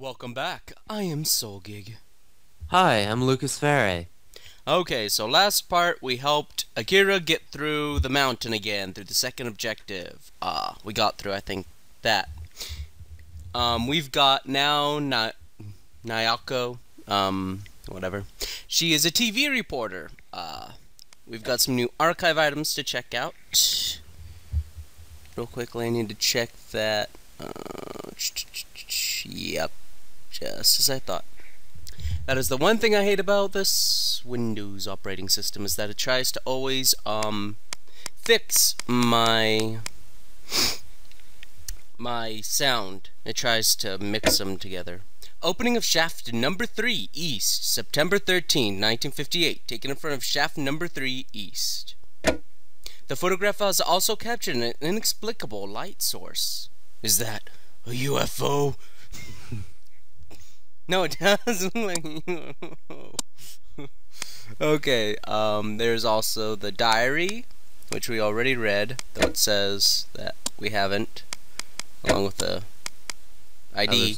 Welcome back. I am Soulgig. Hi, I'm Lucas Ferre. Okay, so last part we helped Akira get through the mountain again through the second objective. Ah, we got through I think that. Um, we've got now Na Nayako, um, whatever. She is a TV reporter. Uh, we've got some new archive items to check out. Real quickly, I need to check that. Uh, yep, just as I thought. That is the one thing I hate about this Windows operating system is that it tries to always um fix my my sound. It tries to mix them together. Opening of shaft number 3 east, September 13, 1958, taken in front of shaft number 3 east. The photograph has also captured an inexplicable light source. Is that a UFO? No, it like Okay, um, there's also the diary, which we already read, though it says that we haven't, along with the ID.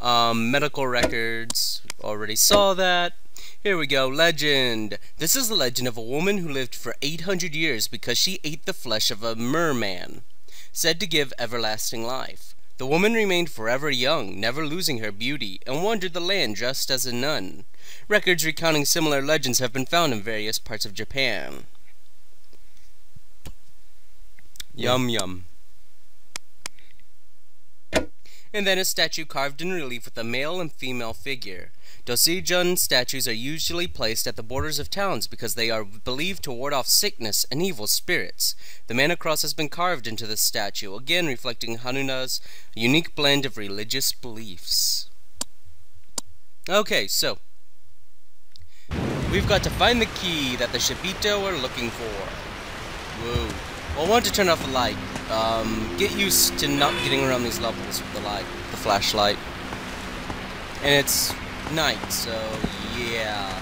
Um, medical records, already saw that. Here we go, legend. This is the legend of a woman who lived for 800 years because she ate the flesh of a merman, said to give everlasting life. The woman remained forever young, never losing her beauty, and wandered the land dressed as a nun. Records recounting similar legends have been found in various parts of Japan. Yum yum. And then a statue carved in relief with a male and female figure. Dosojin statues are usually placed at the borders of towns because they are believed to ward off sickness and evil spirits. The mana cross has been carved into the statue, again reflecting Hanyuda's unique blend of religious beliefs. Okay, so we've got to find the key that the Shibito are looking for. Whoa. Well, I want to turn off the light. Um, get used to not getting around these levels with the light, the flashlight. And it's night, so yeah.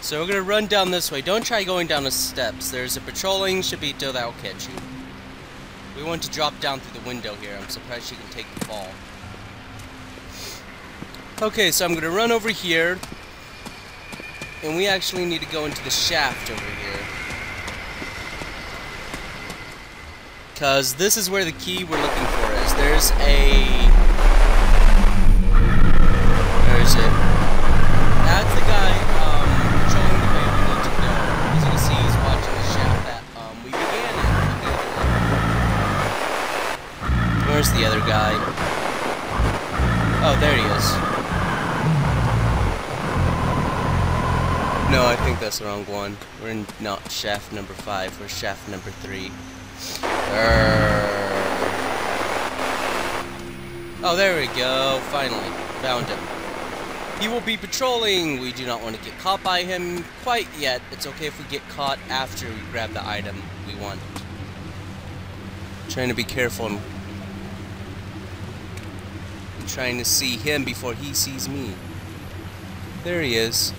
So we're gonna run down this way. Don't try going down the steps. There's a patrolling Shibito that'll catch you. We want to drop down through the window here. I'm surprised she can take the fall. Okay, so I'm gonna run over here. And we actually need to go into the shaft over here. Because this is where the key we're looking for. There's a... Where is it? That's the guy um, the go. As you can see, he's watching the shaft that um, we began in. Where's the other guy? Oh, there he is. No, I think that's the wrong one. We're in not shaft number 5, we're shaft number 3. Oh, there we go. Finally. Found him. He will be patrolling. We do not want to get caught by him quite yet. It's okay if we get caught after we grab the item we want. trying to be careful. I'm trying to see him before he sees me. There he is.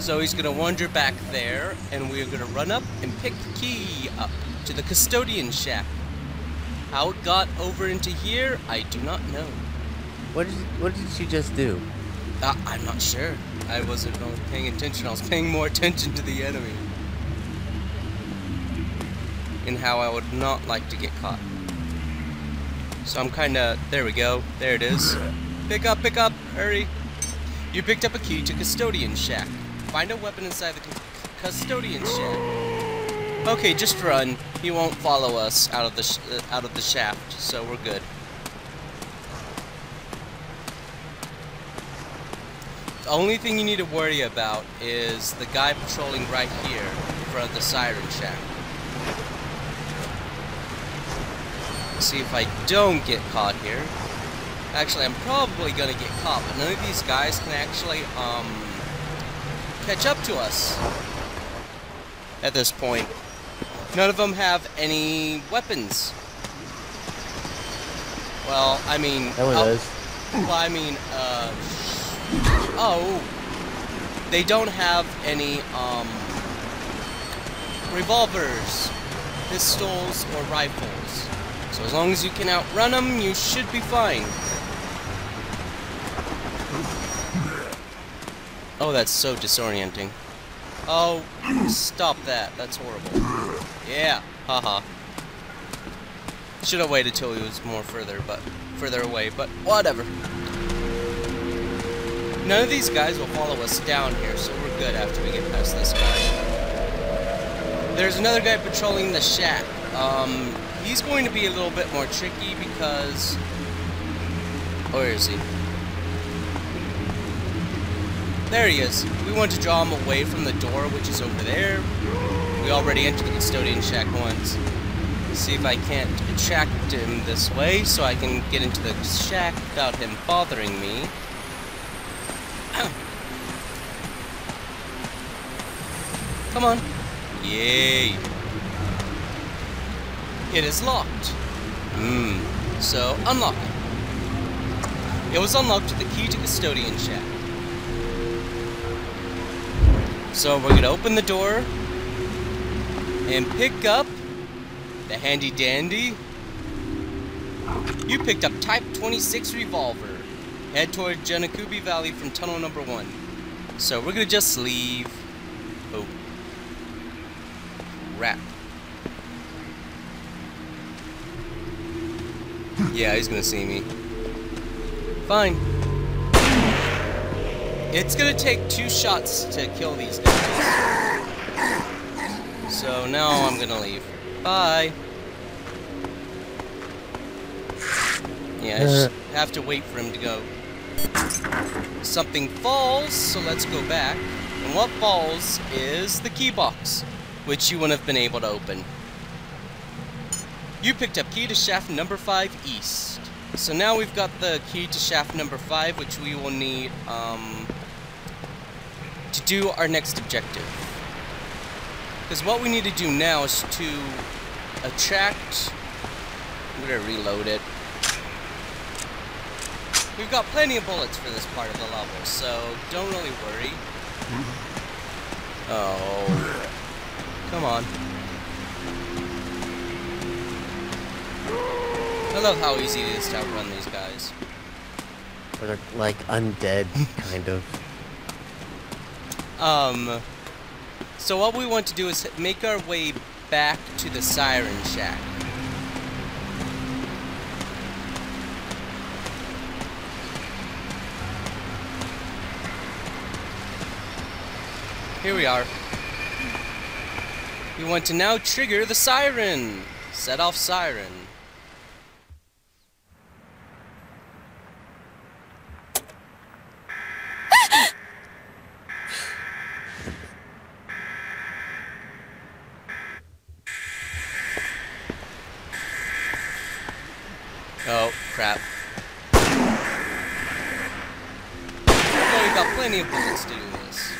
So he's gonna wander back there, and we're gonna run up and pick the key up to the custodian shack. How it got over into here, I do not know. What did what did you just do? Uh, I'm not sure. I wasn't paying attention. I was paying more attention to the enemy. And how I would not like to get caught. So I'm kinda... There we go. There it is. Pick up, pick up! Hurry! You picked up a key to Custodian Shack. Find a weapon inside the custodian shed. Okay, just run. He won't follow us out of the uh, out of the shaft, so we're good. The only thing you need to worry about is the guy patrolling right here in front of the siren shack. See if I don't get caught here. Actually, I'm probably gonna get caught, but none of these guys can actually, um, catch up to us at this point. None of them have any weapons. Well, I mean... That one does. Well, I mean, uh... Oh. They don't have any, um... Revolvers. pistols or rifles. So as long as you can outrun them, you should be fine. Oh, that's so disorienting. Oh, stop that. That's horrible. Yeah, haha. Should have waited till he was more further, but further away, but whatever. None of these guys will follow us down here, so we're good after we get past this guy. There's another guy patrolling the shack. Um, he's going to be a little bit more tricky because... Where is he? There he is. We want to draw him away from the door, which is over there. We already entered the custodian shack once. See if I can't attract him this way, so I can get into the shack without him bothering me. Come on. Yay. It is locked. Hmm. So, unlock it. It was unlocked with the key to custodian shack. So we're gonna open the door and pick up the handy dandy. You picked up Type 26 revolver. Head toward Janakubi Valley from tunnel number one. So we're gonna just leave. Oh. Crap. Yeah, he's gonna see me. Fine. It's gonna take two shots to kill these guys. So now I'm gonna leave. Bye. Yeah, I just have to wait for him to go. Something falls, so let's go back. And what falls is the key box, which you wouldn't have been able to open. You picked up key to shaft number 5 east. So now we've got the key to shaft number 5, which we will need, um, to do our next objective. Because what we need to do now is to attract... I'm going to reload it. We've got plenty of bullets for this part of the level, so don't really worry. Oh. Come on. I love how easy it is to outrun these guys. They're like undead, kind of. Um, so what we want to do is make our way back to the Siren Shack. Here we are. We want to now trigger the siren. Set off siren. Oh, crap. We've got plenty of bullets to do this.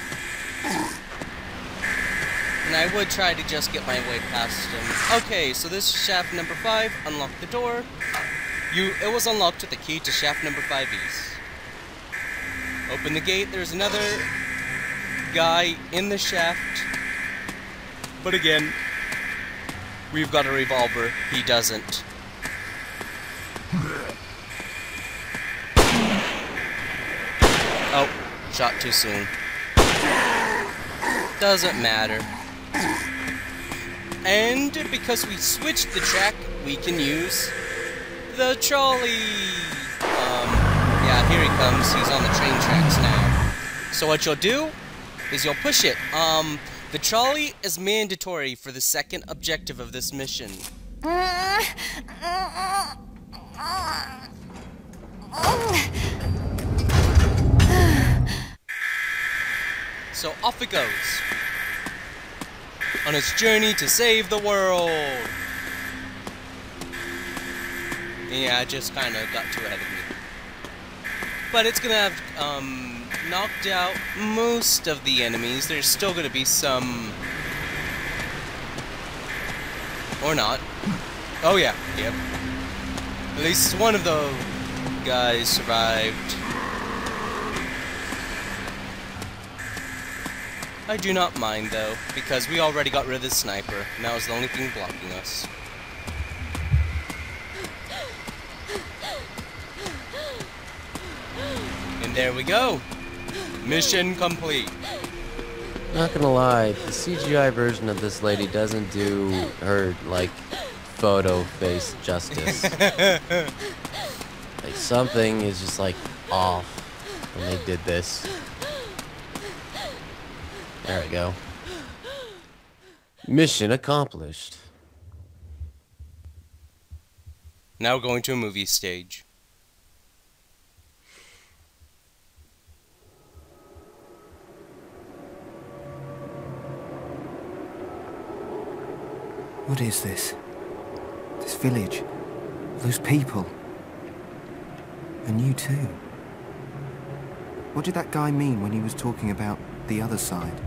And I would try to just get my way past him. Okay, so this is shaft number 5. Unlock the door. You, It was unlocked with the key to shaft number 5 east. Open the gate. There's another guy in the shaft. But again, we've got a revolver. He doesn't. Oh, shot too soon. Doesn't matter. And because we switched the track, we can use the trolley. Um, yeah, here he comes. He's on the train tracks now. So what you'll do is you'll push it. Um, the trolley is mandatory for the second objective of this mission. So off it goes. On its journey to save the world. Yeah, I just kind of got too ahead of me. But it's gonna have um, knocked out most of the enemies. There's still gonna be some... Or not. Oh yeah, yep. At least one of the guys survived. I do not mind though, because we already got rid of the sniper. Now is the only thing blocking us. And there we go. Mission complete. Not gonna lie, the CGI version of this lady doesn't do her, like, photo face justice. like, something is just, like, off when they did this. There we go. Mission accomplished. Now going to a movie stage. What is this? This village? Those people? And you too? What did that guy mean when he was talking about the other side?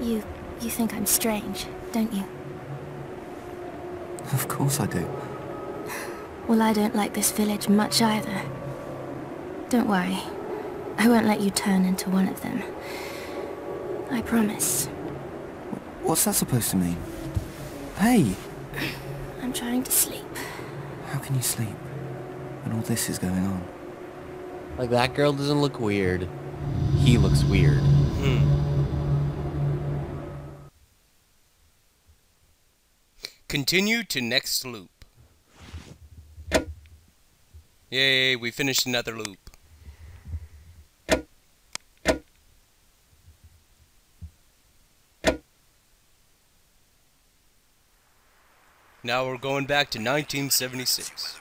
You... you think I'm strange, don't you? Of course I do. Well, I don't like this village much either. Don't worry. I won't let you turn into one of them. I promise. What's that supposed to mean? Hey! I'm trying to sleep. How can you sleep when all this is going on? Like, that girl doesn't look weird. He looks weird. Hmm. Continue to next loop. Yay, we finished another loop. Now we're going back to 1976.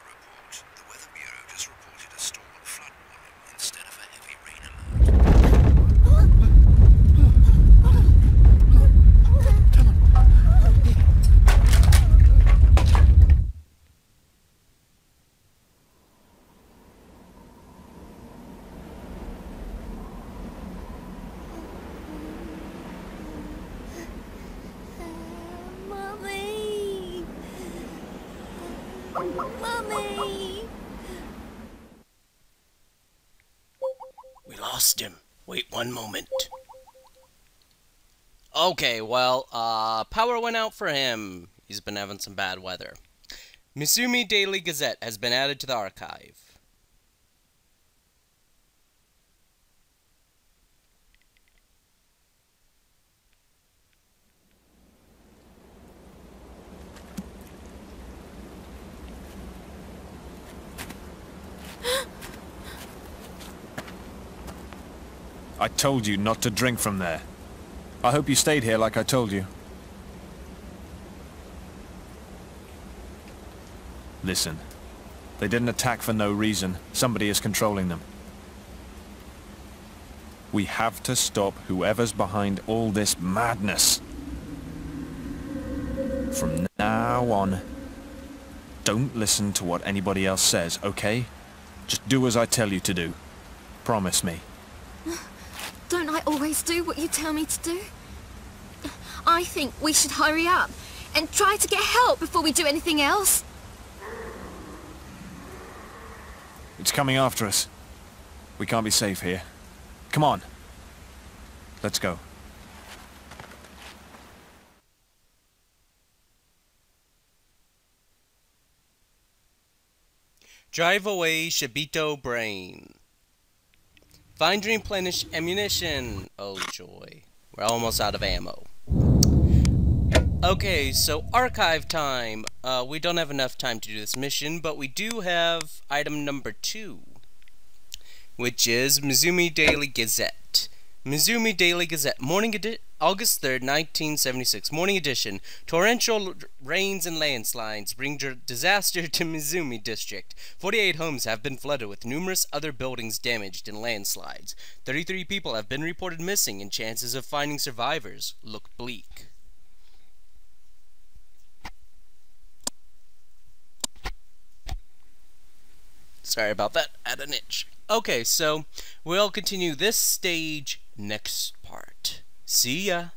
Mommy! We lost him. Wait one moment. Okay, well, uh, power went out for him. He's been having some bad weather. Misumi Daily Gazette has been added to the archive. I told you not to drink from there. I hope you stayed here like I told you. Listen. They didn't attack for no reason. Somebody is controlling them. We have to stop whoever's behind all this madness. From now on, don't listen to what anybody else says, okay? Just do as I tell you to do. Promise me. Don't I always do what you tell me to do? I think we should hurry up and try to get help before we do anything else. It's coming after us. We can't be safe here. Come on. Let's go. Drive away Shibito Brain. Find replenish ammunition. Oh joy. We're almost out of ammo. Okay, so archive time. Uh, we don't have enough time to do this mission, but we do have item number two, which is Misumi Daily Gazette. Misumi Daily Gazette, morning edi August 3rd, 1976, morning edition. Torrential rains and landslides bring disaster to Misumi District. 48 homes have been flooded with numerous other buildings damaged in landslides. 33 people have been reported missing and chances of finding survivors look bleak. Sorry about that, at an itch. Okay, so we'll continue this stage next part. See ya!